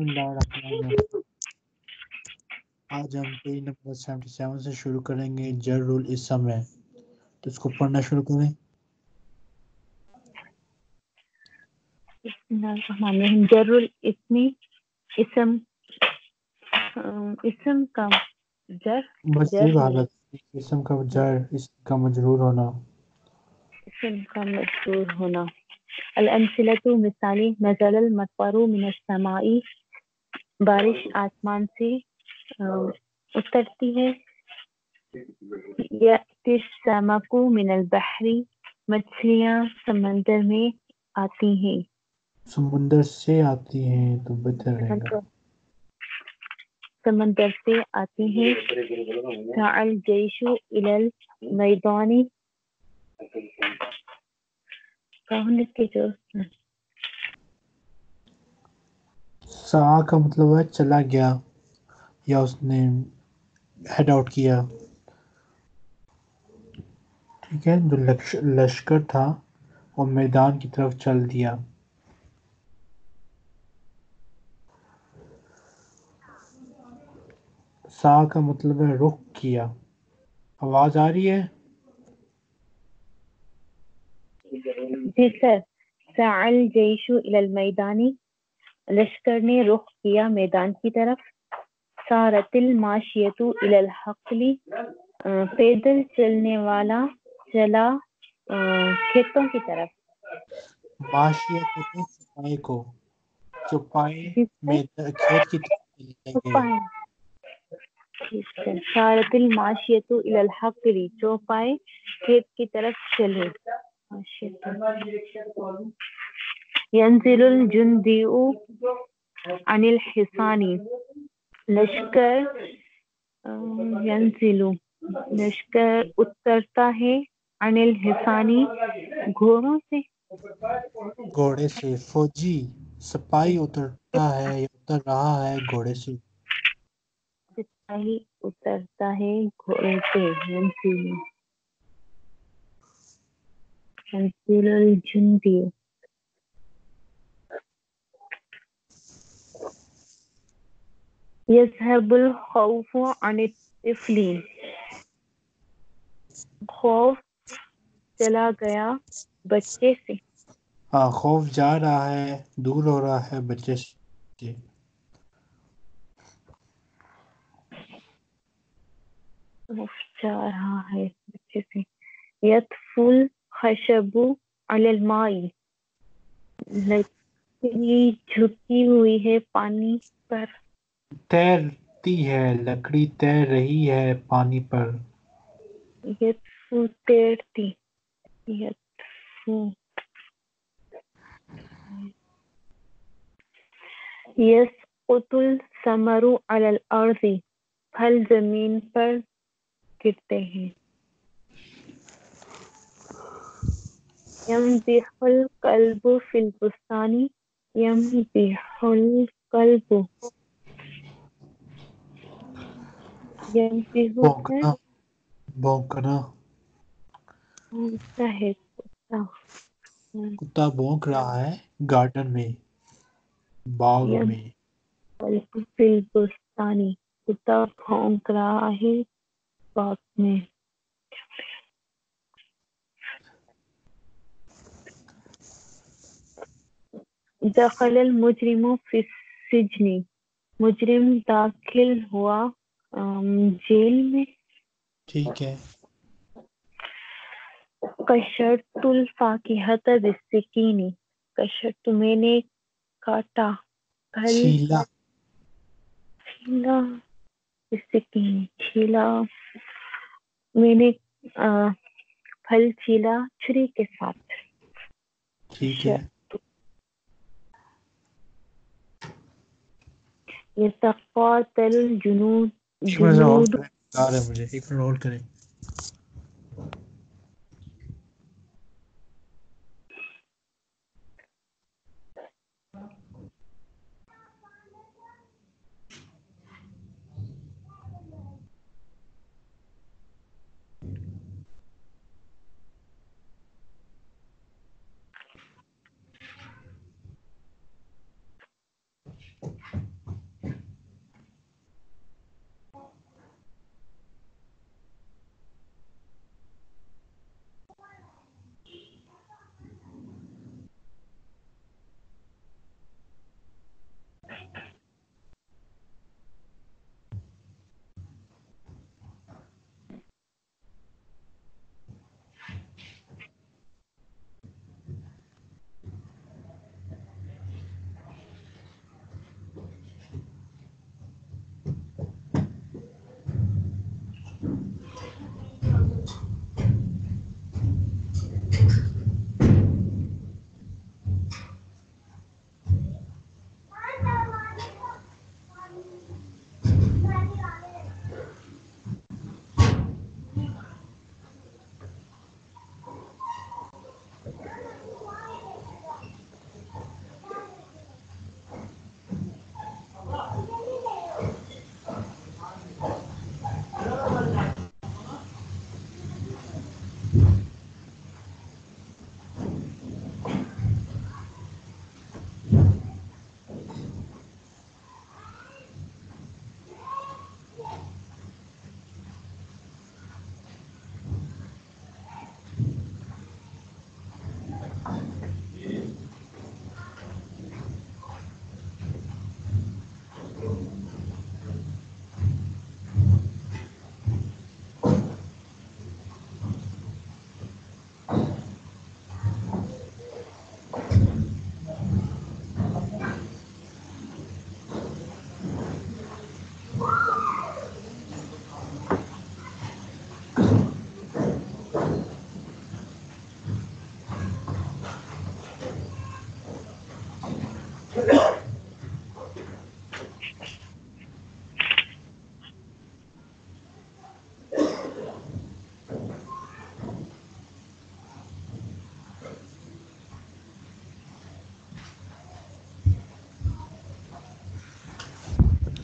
بسم اللہ الرحمن الرحیم۔ آج ہم پیج نمبر 77 سے شروع کریں گے جر الاسم ہے تو اس کو پڑھنا شروع کریں۔ بسم اللہ الرحمن الرحیم۔ جر الاسم اسم اسم کا جر مجرور جر حالت اسم کا جر اسم کا مجرور ہونا۔ اسم کا مشہور ہونا۔ الامثلۃ مثالی نزل المطر من السماء بارش آسمان سے اترتی ہے۔ السمک من البحر مچھلیاں سمندر میں آتی ہیں۔ سمندر سے آتی ہیں تو بہتر رہے گا سمندر سے آتی ہیں۔ سعى الجيش إلى الميدان کہاں لکھ کے جو سا کا مطلب ہے چلا گیا یا اس نے ہیڈ آؤٹ کیا۔ ٹھیک ہے، جو لشکر تھا، وہ میدان کی طرف چل دیا۔ سا کا مطلب ہے رخ کیا۔ آواز آ رہی ہے؟ جی سر سعى الجيش إلى الميدان لشکر نے رخ کیا میدان کی طرف۔ سارت الماشیت إلى الحقل۔ آ، پیدل چلنے والا چلا کھیتوں کی طرف۔ معاشیت کو چپائے کھیت کی طرف گئے۔ سارت الماشیت چوپائے کھیت کی طرف چلے۔ ينزل الجندي عن الحصان. لشکر ينزل. لشکر اترتا ہے عن الحصانی گھوڑوں سے؟ گھوڑے سے فوجی سپاہی اترتا ہے اتر رہا ہے گھوڑے سے؟ سپاہی اترتا ہے گھوڑے سے ينزل. ينزل الجندي. يذهب الخوف عن الطفل خوف چلا گیا بچے سے ہاں خوف جا رہا ہے دور ہو رہا ہے بچے سے خوف جا رہا ہے بچے سے یتفل خشب علی الماء لکڑی جھکی ہوئی ہے پانی پر تیرتی ہے، لکڑی تیر رہی ہے پانی پر۔ یتفو تیرتی یتفو یسقط الثمر علی الارض، پھل زمین پر گرتے ہیں۔ يمزح القلب في البستان يمزح القلب۔ ہے کتا کتا بھونک رہا ہے گارڈن میں باغ میں البستان کتا بھونک رہا ہے باغ میں دخل المجرم السجن مجرم داخل ہوا جیل میں۔ ٹھیک ہے۔ کشرت الفاکہت بالسکین کشرت میں نے کاٹا۔ پھل۔ چھیلا چھیلا بالسکین چھیلا میں نے پھل چھیلا چھری کے ساتھ۔ ٹھیک ہے۔ یتقاتل الجنود۔ ایک منٹ ہولڈ ایک منٹ کریں۔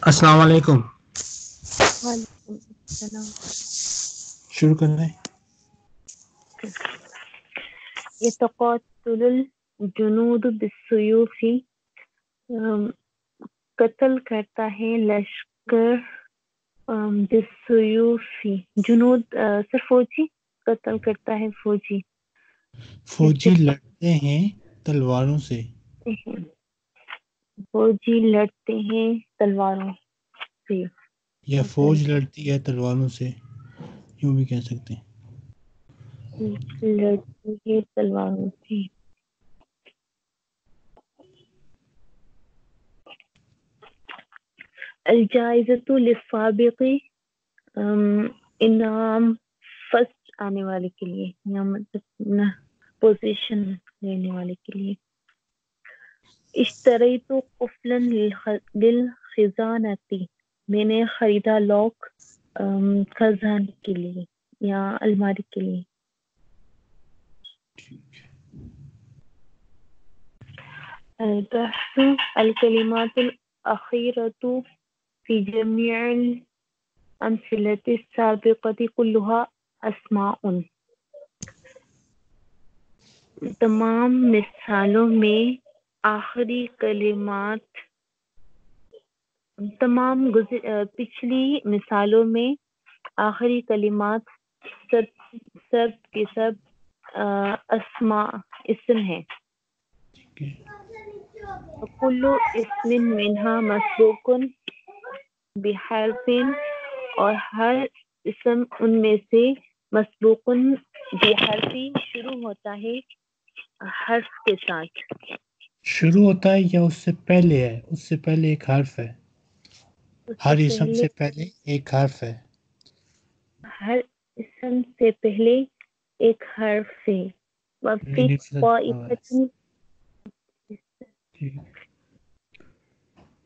السلام علیکم۔ وعلیکم السلام شروع کرنا ہے يتقاتل الجنود بالسيوف قتل کرتا ہے لشکر ام، بالسيوف جنود صرف فوجی؟ قتل کرتا ہے فوجی۔ فوجی لڑتے ہیں تلواروں سے۔ فوجی لڑتے ہیں۔ تلواروں سے۔ یا فوج لڑتی ہے تلواروں سے یوں بھی کہہ سکتے ہیں۔ لڑتے ہیں تلواروں سے۔ الجائزت للسابق ام، انعام فرسٹ آنے والے کے لیے یا مطلب پوزیشن لینے والے کے لیے۔ اشتری تو قفلن للخزانتی میں نے خریدا لاک ام، خزان کے لیے یا الماری کے لیے۔ البحث الكلمات الأخيرة في جميع الأمثلة السابقة كلها أسماء تمام مثالوں میں آخری کلمات تمام پچھلی مثالوں میں آخری کلمات سب سب کے سب آ، اسماء اسم ہے ٹھیک ہے۔ کل اسم منہا مسبوق بحرف اور ہر اسم ان میں سے مسبوق بحرفی شروع ہوتا ہے حرف کے ساتھ۔ شروع ہوتا ہے یا اس سے پہلے ہے؟ اس سے پہلے ایک حرف ہے۔ ہر اسم سے پہلے ایک حرف ہے۔ ہر اسم سے پہلے ایک حرف ہے۔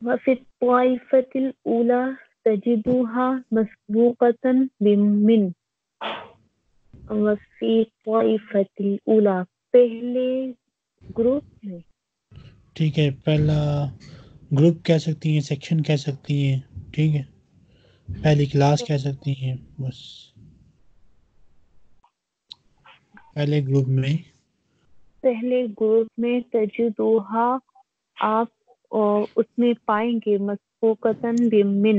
وفی الطائفة الأولى تجدها مسبوقة بمن۔ الطائفة الأولى پہلے گروپ میں ٹھیک ہے پہلا گروپ کہہ سکتی ہیں سیکشن کہہ سکتی ہیں ٹھیک ہے؟ پہلی کلاس کہہ سکتی ہیں بس۔ پہلے گروپ میں۔ پہلے گروپ میں تجدوہا آپ اس میں پائیں گے۔ مسبوقتاً بمن۔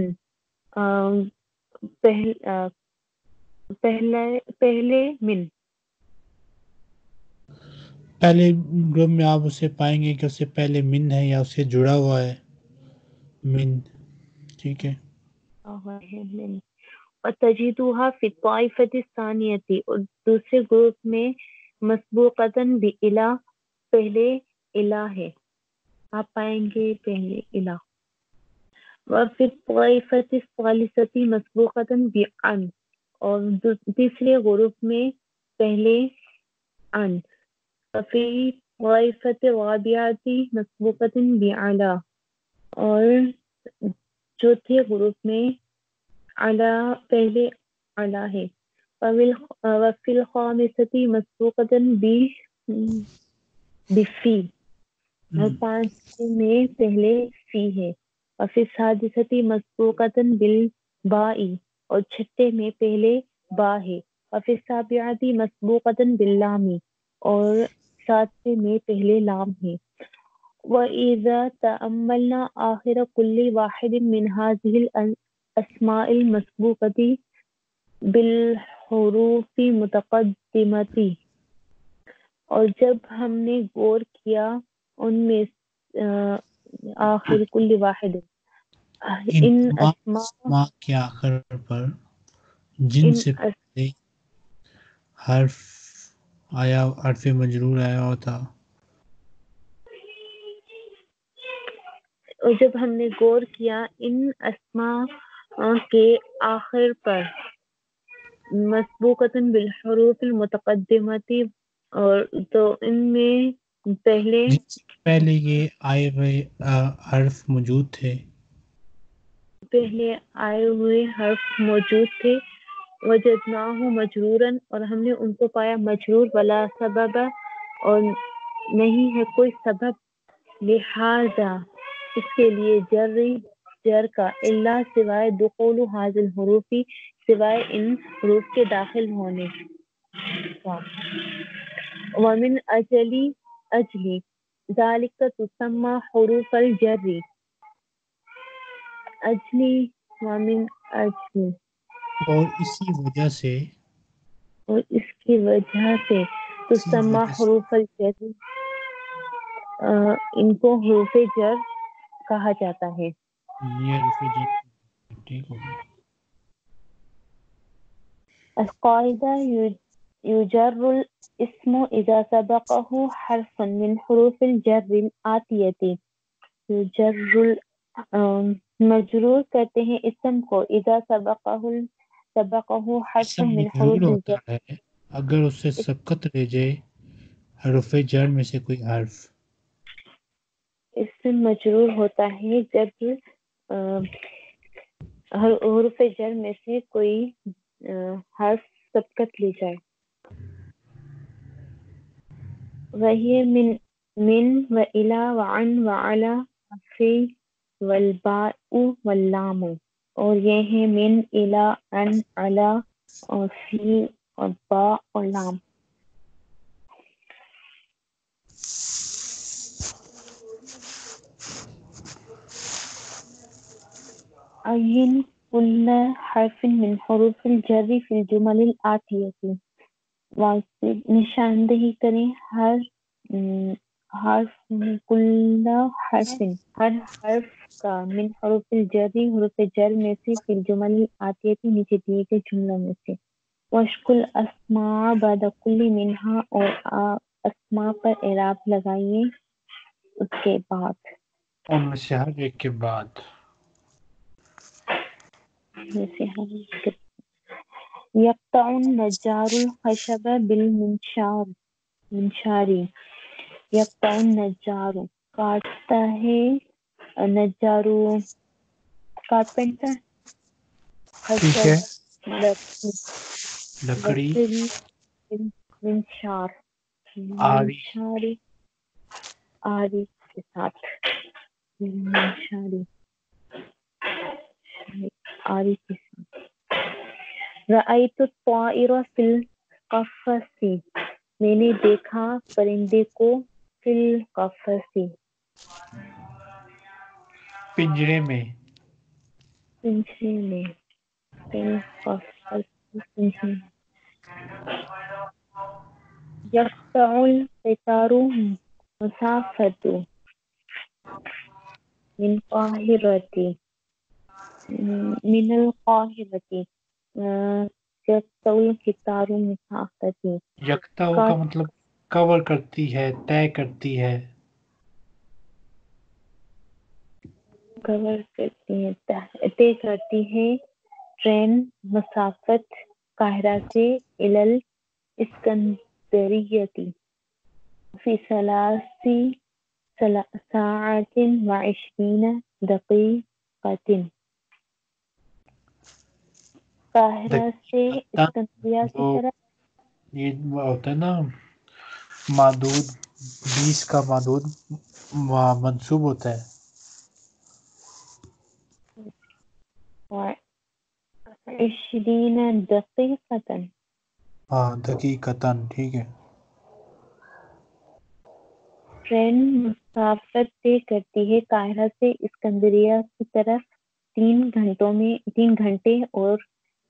پہلے پہلے من۔ پہلے گروپ میں آپ اسے پائیں گے کہ اس سے پہلے من ہے یا اس سے جڑا ہوا ہے۔ من ٹھیک ہے۔ من اور تجدوہا فی الطائفة الثانیتی اور دوسرے گروپ میں مسبوقتاً بِإِلَى پہلے الہ ہے۔ آپ پائیں گے پہلے الہ۔ وفی الطائفة الثالثة مسبوقتاً بِعَنْ اور تیسرے گروپ میں پہلے ان۔ وفی الطائفة الرابعة مسبوقتاً بِعَلَى اور چوتھے گروپ میں اعلی پہلے اعلی ہے۔ وفی الخامسة مسبوقتاً ب بفی۔ اور پانچ میں پہلے فی ہے۔ وفی السادسة مسبوقتاً بالباء اور چھٹے میں پہلے با ہے۔ وفی السابعة مسبوقتاً باللام اور ساتویں میں پہلے لام ہے۔ وَإِذَا تَأَمَّلْنَا آخِرَ كُلِّ وَاحِدٍ مِنْ هَذِهِ الْأَسْمَاءِ الْمَسْبُوقَةِ بِالْحُرُوفِ مُتَقَدِّمَةِ۔ اور جب ہم نے غور کیا ان میں آخر کل واحد۔ ان اسماء کے آخر پر جن سے پہلے حرف آیا حرف مجرور آیا ہوتا۔ اور جب ہم نے غور کیا ان اسماء کے آخر پر مسبوقتاً بالحروف المتقدمتی اور تو ان میں پہلے سے پہلے یہ آئے ہوئے حرف موجود تھے۔ پہلے آئے ہوئے حرف موجود تھے۔ وجدناہ مجروراً اور ہم نے ان کو پایا مجرور ولا سبب اور نہیں ہے کوئی سبب لہذا۔ اس کے لیے جری جر کا اللہ سوائے دخول حاضل حروفی سوائے ان حروف کے داخل ہونے۔ کا ومن اجلی اجلی ذالک تسمى حروف الجر۔ اجلی ومن اجلی اور اسی وجہ سے اور اس کی وجہ سے تسمى۔ حروف الجر۔ ان کو حروف جر کہا جاتا ہے۔ يجر الاسم إذا سبقه حرف من حروف الجر يجر مجرور کرتے ہیں اسم کو۔ اذا سبقه سبقه حرف من حروف الجر اگر اس سے سبقت رہ جائے حروف جر میں سے کوئی حرف۔ اسم مجرور ہوتا ہے جب حروف جر میں سے کوئی حرف سبقت لی جائے۔ وهي من من و وإلى وعن وعلى في والباء واللام۔ اور یہ ہے من الى عن علا اور فی اور با اور لام۔ عین كل حرف من حروف الجر في الجمل الآتية واضح نشاندہی کریں ہر، حرف میں کل حرف، ہر حرف کا من حروف الجر، حروف جر میں سے فی الجمل آتی نیچے دیے گئے جملوں میں سے۔ وشکل اسماء بعد کل منہا اور اسماء پر اعراب لگائیے اس کے بعد۔ ان میں سے ہر ایک کے بعد۔ جیسے ایک- یقطع النجار الخشب بالمنشار منشاری۔ یقطع النجار کاٹتا ہے نجارو کارپینٹر خشب لکڑی منشار۔ آری۔ آری کے ساتھ۔ منشاری۔ ساتھ رأیت الطائر فی القفص۔ میں نے دیکھا پرندے کو فی القفص۔ پنجرے میں۔ پنجرے میں۔ فی القفص۔ یقطع القطار مسافت۔ من قاہرتی من القاہرتی یقطع القطار مسافت یکتا کا مطلب کور کرتی ہے طے کرتی ہے کور کرتی ہے طے- کرتی ہے ٹرین مسافت قاہرہ سے الل اسکندریتی فی ثلاثی ساعت و عشرین دقیقت قاہرہ سے اسکندریہ کی طرف یہ ہوتا ہے نا معدود بیس کا معدود منصوب ہوتا ہے عشرین دقیقتا ہاں دقیقتاً ٹھیک ہے ٹرین مسافت طے کرتی ہے قاہرہ سے اسکندریہ کی طرف تین گھنٹوں میں تین گھنٹے اور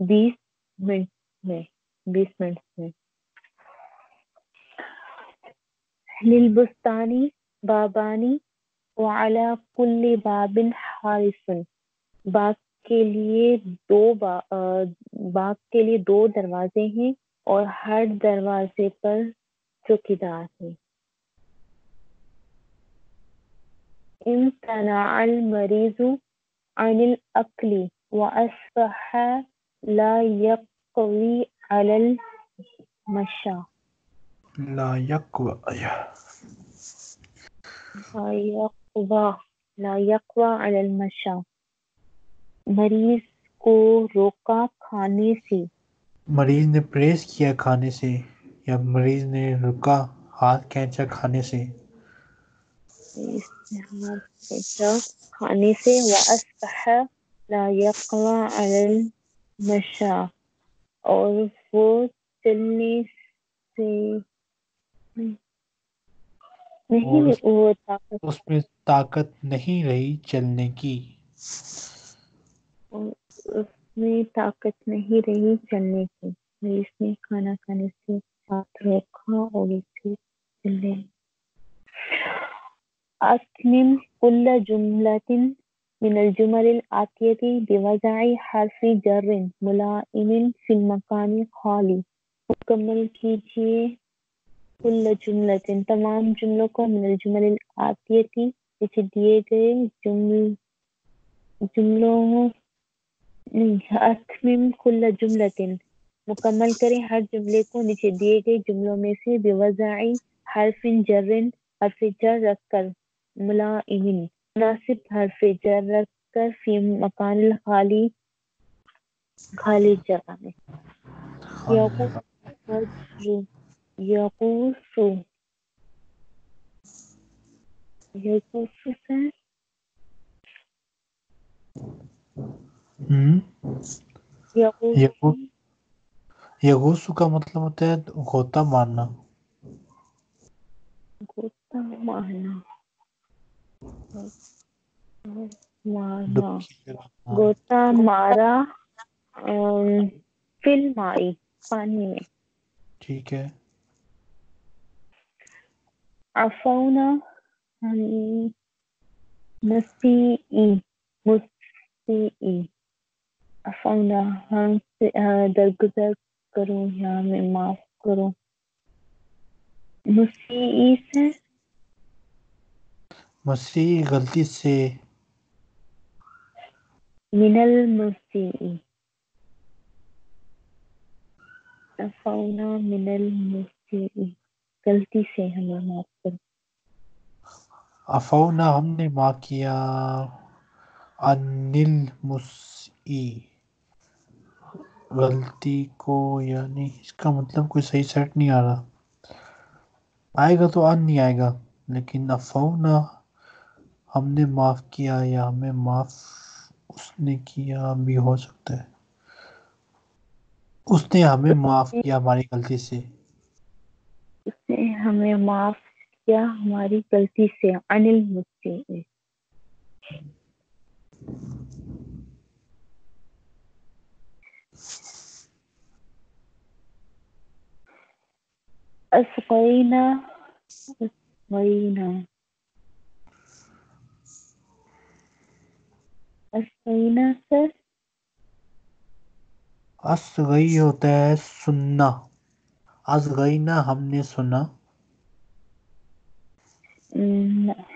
بیس منٹ میں بیس منٹ میں۔ للبستانی بابانی وعلى كل باب حارس باغ کے لیے دو با, باغ کے لیے دو دروازے ہیں اور ہر دروازے پر چوکیدار ہیں۔ امتنع المریض عن الاكل واصبح لا يقوي على المشى لا یقوی لا يقوى لا يقوى على المشى مریض کو روکا کھانے سے. مریض نے پریس کیا کھانے سے یا مریض نے رکا ہاتھ کھینچا کھانے سے؟ کھانے سے. لا یقلا علی المشا اور وہ چلنے سے نہیں وہ طاقت اس میں طاقت نہیں رہی چلنے کی۔ اس میں طاقت نہیں رہی چلنے کی۔ اس نے کھانا کھانے سے ہاتھ روکا اور اسے چلنے۔ أتمم كل جملة من الجمل الآتية بوضع حرف جر ملائم في المكان خالی مکمل کیجیے کل جملة تمام جملوں کو من الجمل الآتیتی جسے دیے گئے جمل جملوں اتمم کل جملة مکمل کریں ہر جملے کو نیچے دیے گئے جملوں میں سے بوضع حرف جر حرف جر رکھ کر ملائم. مناسب حرف جر رکھ کر فی مکان الخالی خالی جگہ میں۔ یقوس یقوس یغوسو کا مطلب ہوتا ہے غوطہ مارنا گوتا مارنا گوتا مارا فل مائی پانی میں۔ ٹھیک ہے۔ عفونا مسیئی مسیئی عفونا ہم سے درگزر کرو یا ہمیں معاف کرو مسیئی سے مسیح غلطی سے من المسیئی عفونا من المسیئی غلطی سے ہمیں معاف کرو افونا ہم نے معاف کیا۔ انل مسیح۔ غلطی کو یعنی اس کا مطلب کوئی صحیح سیٹ نہیں آ رہا۔ آئے گا تو ان نہیں آئے گا لیکن افونا ہم نے معاف کیا یا ہمیں معاف اس نے کیا بھی ہو سکتا ہے۔ اس نے ہمیں معاف کیا ہماری غلطی سے۔ اس نے ہمیں معاف کیا ہماری غلطی سے۔ عن المسیء اسقینا اسقینا۔ اسقینا سے اسغی ہوتا ہے سننا۔ ازغینا ہم نے سنا۔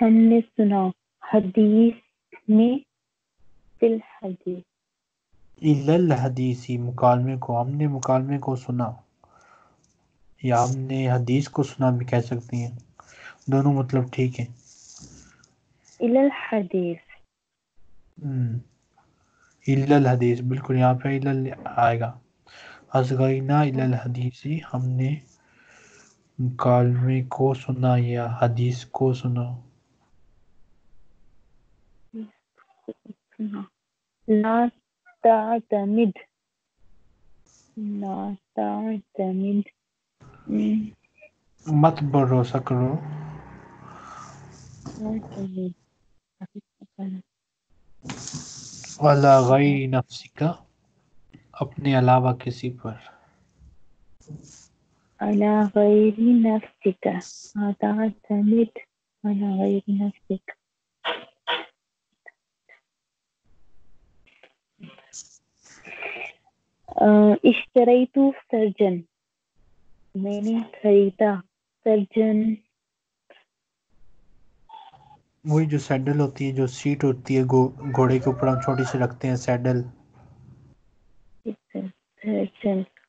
ہم نے سنا۔ حدیث میں فی الحدیث۔ الل حدیثی مکالمے کو ہم نے مکالمے کو سنا۔ یا ہم نے حدیث کو سنا بھی کہہ سکتی ہیں۔ دونوں مطلب ٹھیک ہیں۔ الی الحدیث۔ الل حدیث بالکل یہاں پہ الل آئے گا۔ ازغینا الل حدیثی ہم نے مکالمے کو سنا یا حدیث کو سنا۔ لا تعتمد لا تعتمد مت بھروسہ کرو۔ تعتمد ولا غیر نفسی کا اپنے علاوہ کسی پر۔ على غير نفسك لا تعتمد على غير نفسك۔ آه، اشتريت سرجن۔ میں نے خریدا سرجن۔ وہی جو سیڈل ہوتی ہے جو سیٹ ہوتی ہے گھو- گھوڑے کے اوپر ہم چھوٹی سے رکھتے ہیں سیڈل۔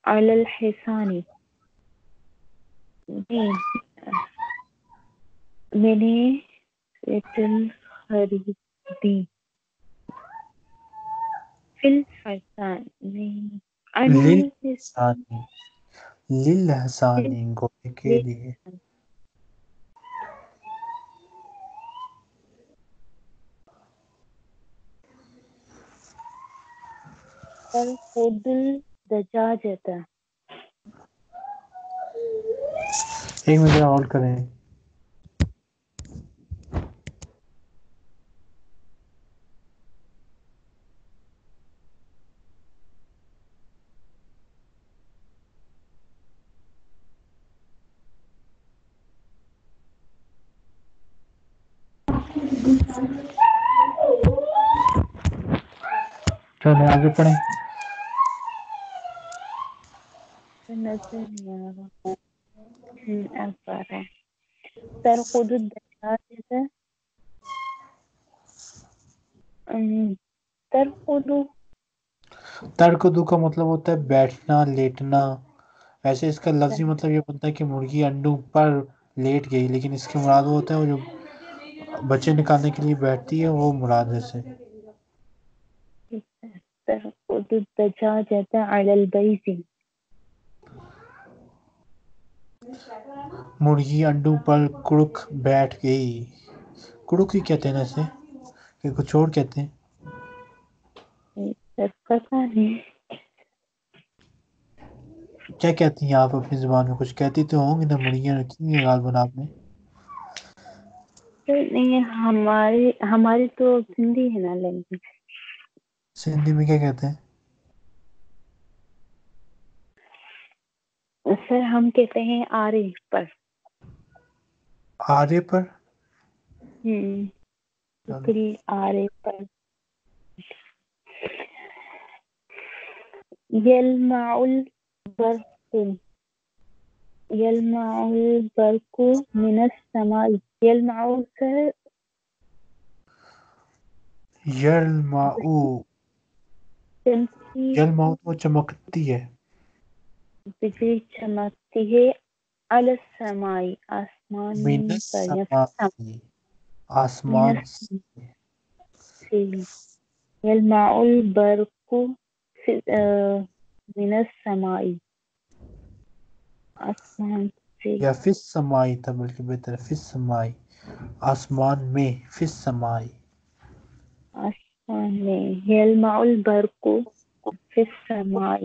الحصان نہیں، میں نے سیٹل خریدی۔ لل- الحصان للحسانی گھوڑے کے لیے۔ ترقد الدجاجة ایک منٹ ہولڈ کریں۔ چلیں آگے پڑھیں نظر نہیں آ رہا ہم، اب آ رہا ہے ترقد الدجاجة ام، ترقد ترکدو کا مطلب ہوتا ہے بیٹھنا لیٹنا ویسے اس کا لفظی مطلب یہ بنتا ہے کہ مرغی انڈوں پر لیٹ گئی لیکن اس کے مراد وہ ہوتا ہے وہ جو بچے نکالنے کے لیے بیٹھتی ہے وہ مراد ہے سے ترقد الدجاجة على البيت مرغی انڈوں پر کڑک بیٹھ گئی۔ کڑک ہی کہتے ہیں نا اسے کہ کچھ اور کہتے ہیں؟ پتہ نہیں کیا کہتی ہیں آپ اپنی زبان میں؟ کچھ کہتی تو ہوں گی نا مرغیاں رکھی ہیں غالباً آپ نے؟ نہیں، ہماری ہماری تو سندھی ہے نا لینگویج۔ سندھی میں کیا کہتے ہیں؟ سر ہم کہتے ہیں آرے پر۔ آرے پر؟ لکڑی آرے پر۔ یلمع البرق یلمع البرق من السماء۔ یلمع سر۔ یلمعو چمکی یلمعو تو چمکتی ہے۔ بجلی چمکتی ہے۔ السماء آسمان آسمان البرق من السماء آسمان سے یا تھا بلکہ بہتر آسمان میں السماء آسمان میں یلمع البرق فی السماء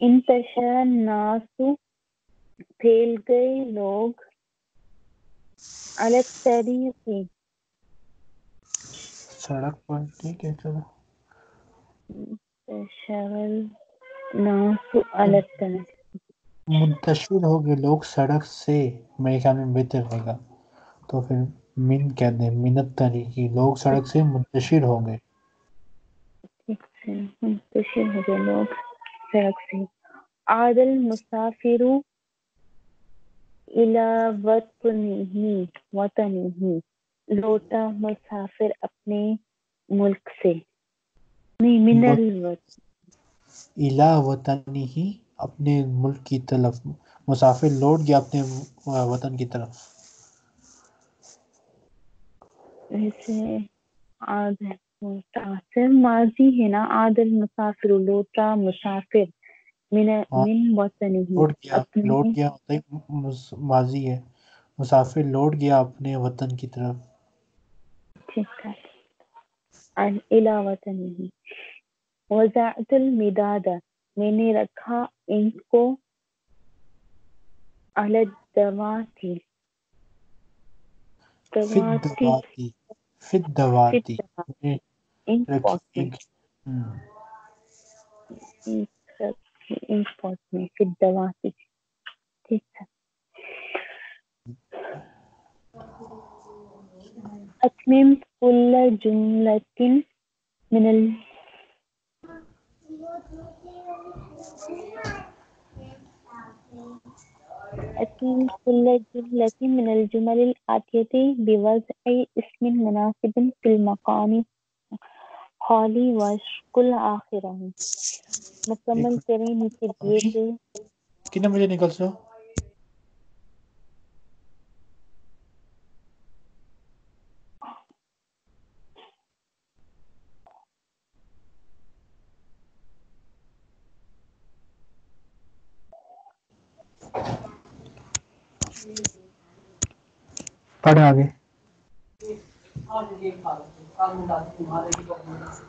انتشر الناس پھیل گئے لوگ۔ علی الطریق سڑک پر ٹھیک ہے چلو۔ انتشر الناس علی الطریق منتشر ہو گئے لوگ سڑک سے میرے خیال میں بہتر رہے گا تو پھر من کہہ دیں منت طریقی لوگ سڑک سے منتشر ہو گئے منتشر ہو گئے لوگ سڑک سے۔ عاد المسافر الى وطنه وطنه لوٹا مسافر اپنے ملک سے۔ نہیں من الوطن الا وطنی ہی اپنے ملک کی طرف مسافر لوٹ گیا اپنے وطن کی طرف۔ ویسے سر ماضی ہے نا عاد المسافر لوٹا مسافر من ہاں، من وطنه لوٹ گیا لوٹ گیا ہوتا ہے ماضی ہے۔ مسافر لوٹ گیا اپنے وطن کی طرف۔ ٹھیک ہے۔ عن الى وطنه وضعت المداد میں نے رکھا انک کو على الدواتی فی الدواتی ٹھیک ہے. اتمم كل جملة من ال كل جملة من الجمل الآتية بوضع اسم مناسب في المقام خالی واشکل آخرہ مکمل کریں نیچے دیے تھے کتنے بجے نکل سو. پڑھیں آگے۔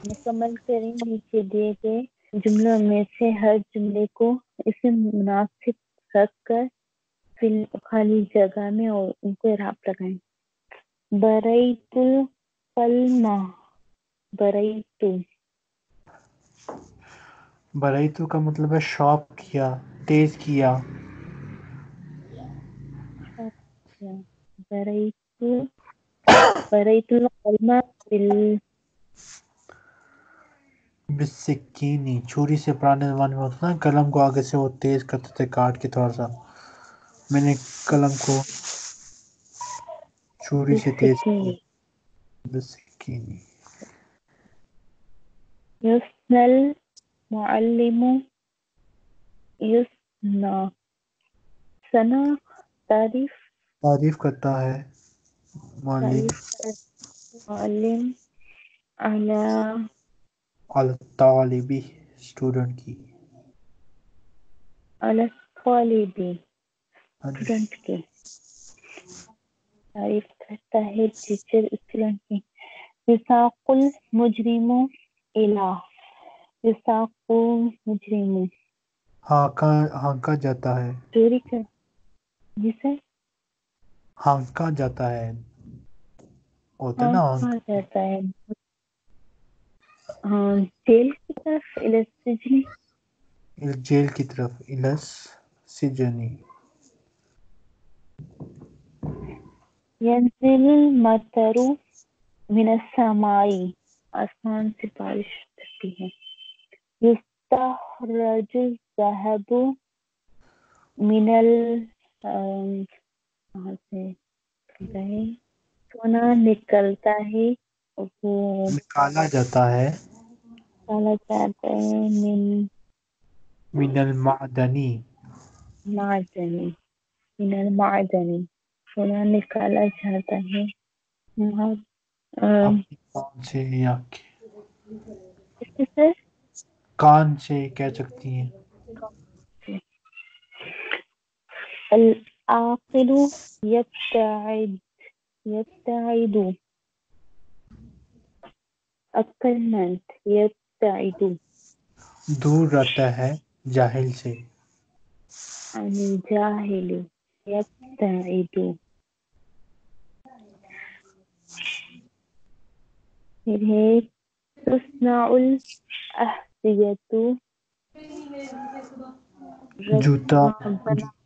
مکمل کریں نیچے دیے گئے جملوں میں سے ہر جملے کو اسم مناسب رکھ کر خالی جگہ میں اور ان کو اعراب لگائیں۔ بریت القلمہ بریت۔ بریتو کا مطلب ہے شاپ کیا تیز کیا۔ بریت بریت القلمہ بال بسکینی چھری سے پرانے زمانے میں ہوتا نا قلم کو آگے سے وہ تیز کرتے تھے کاٹ کے تھوڑا سا میں نے قلم کو چھری سے تیز بسکینی یسن المعلم یسنا ثنا تعریف تعریف کرتا ہے۔ معلم۔ اسٹوڈنٹ کی۔ ہاں جی اسٹوڈنٹ کی۔ تعریف کرتا ہے ٹیچر اسٹوڈنٹ کی۔ وساق المجرم الہ۔ وساق مجرم۔ ہانکا ہانکا جاتا ہے۔ چوری کر جسے ہانکا جاتا ہے۔ ہوتا نا جاتا ہے۔ ہاں جیل کی طرف السجن ہانک جیل کی طرف الس سجنی۔ ينزل المطر من السماء۔ آسمان سے بارش ہوتی ہے۔ يستخرج الذهب من ال کہاں سے ہے سونا نکلتا ہے وہ نکالا جاتا ہے۔ کالا جاتا ہے من من المعدنی۔ معدنی من المعدنی۔ سونا نکالا جاتا ہے۔ کان سے یا کان سے کہہ سکتی ہیں۔ العاقل يبتعد يبتعد. عقل مند يبتعد. دور رہتا ہے جاہل سے۔ عن الجاهل يبتعد. پھر ہے تصنع الأحذية. جوتا۔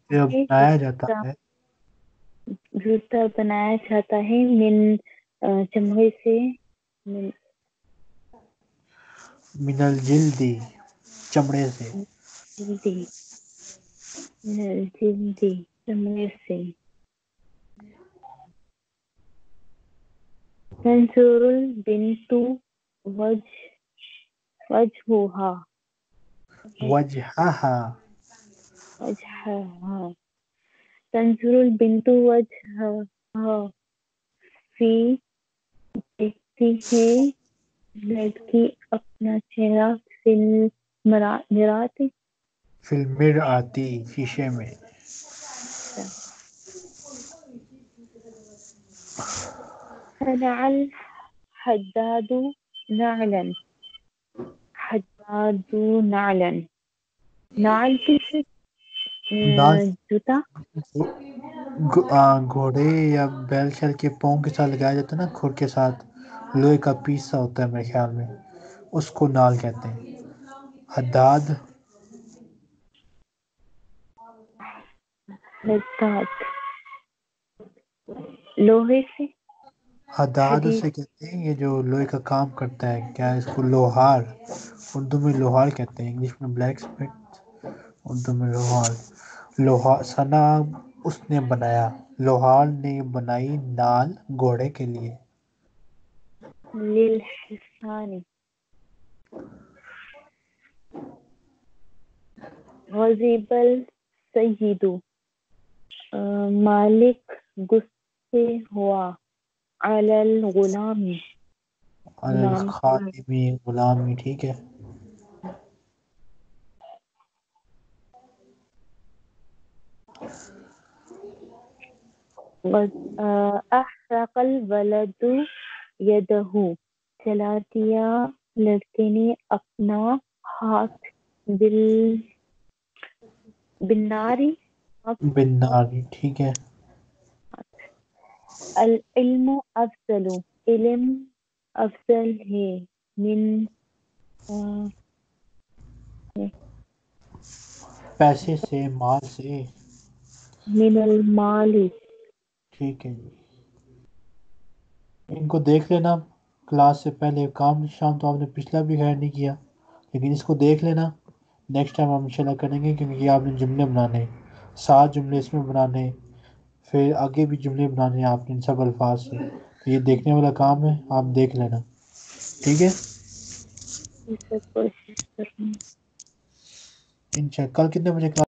جوتے بنایا جاتا ہے۔ جوتا بنایا جاتا ہے من چمڑے سے من۔ من الجلدی چمڑے سے۔ جلدی۔ من الجلدی چمڑے سے۔ تنظر البنت وجه وجهها وجہہا وجهها تنظر البنت وجهها فی دیکھتی لڑکی اپنا چہرہ فی المرات فلمر آتی شیشے میں۔ صنع الحداد نعلا۔ حداد نعلا۔ نعل کس نعل؟ جوتا گھوڑے یا بیل شیل کے پاؤں کے ساتھ لگایا جاتا ہے نا کھر کے ساتھ لوہے کا پیسا ہوتا ہے میرے خیال میں اس کو نال کہتے ہیں حداد حداد لوہے سے حداد۔ اسے کہتے ہیں یہ جو لوہے کا کام کرتا ہے کیا اس کو لوہار اردو میں لوہار کہتے ہیں انگلش میں بلیک اسمتھ اردو میں لوہار لوہار ثنا اس نے بنایا۔ لوہار نے بنائی نال گھوڑے کے لیے۔ للحسان غضب السید۔ مالک غصے ہوا۔ علی الغلام غلام پر۔ خاتمی غلامی ٹھیک ہے۔ احرق الولد یدہ جلا دیا لڑکے نے اپنا ہاتھ بل بناری بن ناری ٹھیک ہے۔ العلم افضل علم افضل ہے۔ من پیسے سے مال سے۔ من المال۔ ٹھیک ہے جی۔ ان کو دیکھ لینا کلاس سے پہلے کام شام تو آپ نے پچھلا بھی خیر نہیں کیا لیکن اس کو دیکھ لینا۔ نیکسٹ ٹائم ہم انشاء اللہ کریں گے کیونکہ یہ آپ نے جملے بنانے سات جملے اس میں بنانے پھر آگے بھی جملے بنانے آپ نے ان سب الفاظ سے۔ یہ دیکھنے والا کام ہے آپ دیکھ لینا۔ ٹھیک ہے؟ اس سے کوشش کروں انشاء کل کتنے بجے کلاس؟